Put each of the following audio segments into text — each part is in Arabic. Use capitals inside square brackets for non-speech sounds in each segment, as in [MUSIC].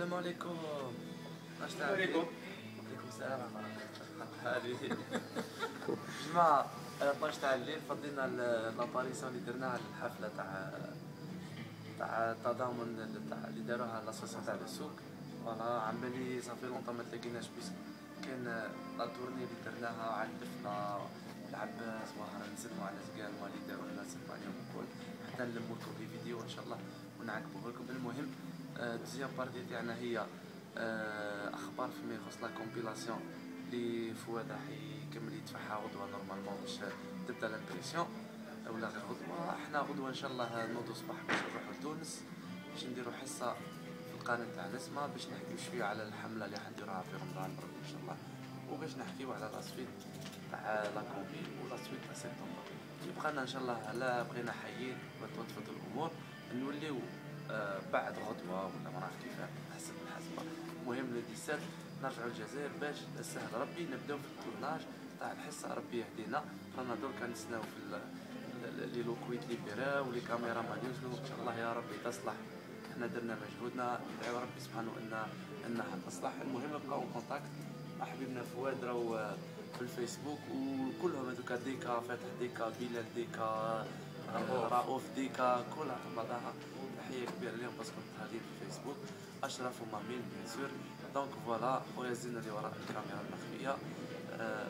السلام عليكم. اش تعمل عليكم. عليكم السلام. هذه [LAUGHS] جماعة 12 تاع الليل فضينا لاباريسيون اللي درناها للحفلة تاع تاع التضامن تاع اللي داروها لاسوسيون تاع السوق. فوالا عم بالي صافي لونطون ما تلاقيناش بيس كان لا تورني اللي درناها علفنا العباس وهرا نسلموا على زقال واللي داروا لنا نسلموا عليهم الكل حتى نلموا لكم في فيديو إن شاء الله ونعقبوا لكم. المهم ال deuxième partie تاعنا هي آه، أخبار فيما يخص la compilation اللي فؤاد راح يكمل يدفعها غدوة normalement باش تبدا l'impression ولا غير غدوة إحنا غدوة إن شاء الله نوضوا صباح باش نروحوا لتونس باش نديروا حصة في القناة تاع الأسماء باش نحكيو شوية على الحملة اللي حنديروها في رمضان برك إن شاء الله. وباش نحكيو على la suite تاع لا كومبي ولا سويت تاع سبتمبر يبقى لنا إن شاء الله لا بغينا حيين وتوتفت الأمور نوليو بعد غدوه ولا ما نعرف كيف حسب الحسبه المهم لو 17 نرجعوا الجزائر باش سهل ربي نبداو في التورناج تاع الحصة. ربي يهدينا. رانا دركا نستناو في لي لوكويت ليبيراو ولي كاميرا مان يوصلوا إن شاء الله يا ربي تصلح. إحنا درنا مجهودنا. ندعو ربي سبحانه ان انها تصلح. المهم نبقاو contact مع حبيبنا فؤاد راهو آه، في الفيسبوك وكلهم هذوك ديكا فاتح ديكا بلال ديكا آه، رؤوف ديكا كلها بعضها. تحيه كبيره لهم parce que متهادين في الفيسبوك. أشرف ومامين bien sûr donc voilà خويا زين اللي وراء الكاميرا المخفيه آه،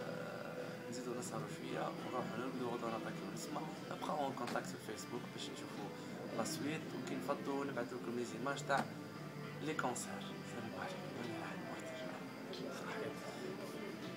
نزيدو نسهروا شوية ونروحوا نرقدوا غدوه نعطيكم نسمع. نبقاو en contact في الفيسبوك باش نشوفوا la suite وكي نفضوا نبعث لكم les images تاع les concerts سلام عليكم.